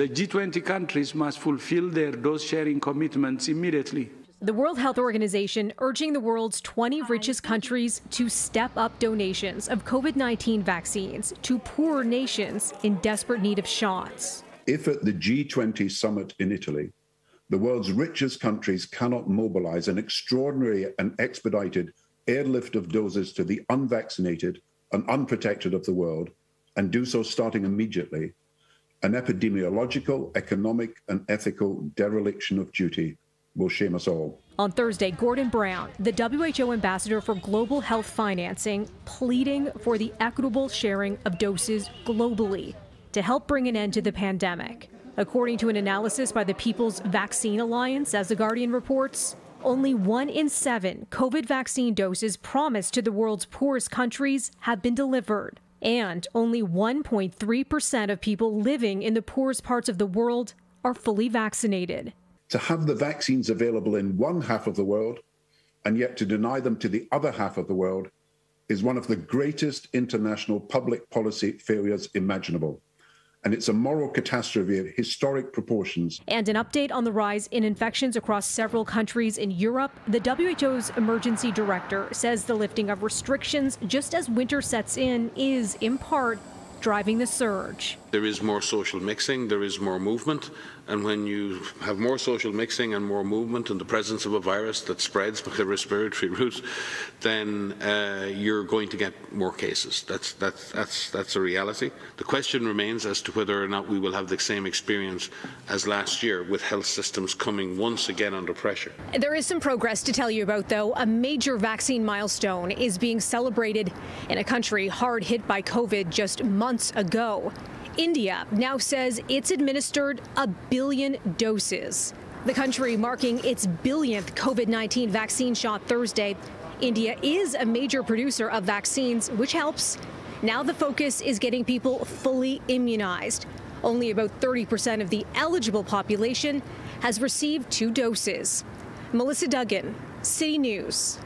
The G20 countries must fulfill their dose sharing commitments immediately. The World Health Organization urging the world's 20 richest countries to step up donations of COVID 19 vaccines to poorer nations in desperate need of shots. If at the G20 summit in Italy, the world's richest countries cannot mobilize an extraordinary and expedited airlift of doses to the unvaccinated and unprotected of the world, and do so starting immediately, an epidemiological, economic, and ethical dereliction of duty will shame us all. On Thursday, Gordon Brown, the WHO ambassador for global health financing, pleading for the equitable sharing of doses globally to help bring an end to the pandemic. According to an analysis by the People's Vaccine Alliance, as The Guardian reports, only one in seven COVID vaccine doses promised to the world's poorest countries have been delivered. And only 1.3% of people living in the poorest parts of the world are fully vaccinated. To have the vaccines available in one half of the world and yet to deny them to the other half of the world is one of the greatest international public policy failures imaginable and it's a moral catastrophe of historic proportions. And an update on the rise in infections across several countries in Europe. The WHO's emergency director says the lifting of restrictions just as winter sets in is, in part, driving the surge. There is more social mixing, there is more movement, and when you have more social mixing and more movement in the presence of a virus that spreads by the respiratory route, then uh, you're going to get more cases. That's, that's, that's, that's a reality. The question remains as to whether or not we will have the same experience as last year with health systems coming once again under pressure. There is some progress to tell you about, though. A major vaccine milestone is being celebrated in a country hard hit by COVID just months ago. India now says it's administered a billion doses. The country marking its billionth COVID 19 vaccine shot Thursday. India is a major producer of vaccines, which helps. Now the focus is getting people fully immunized. Only about 30% of the eligible population has received two doses. Melissa Duggan, City News.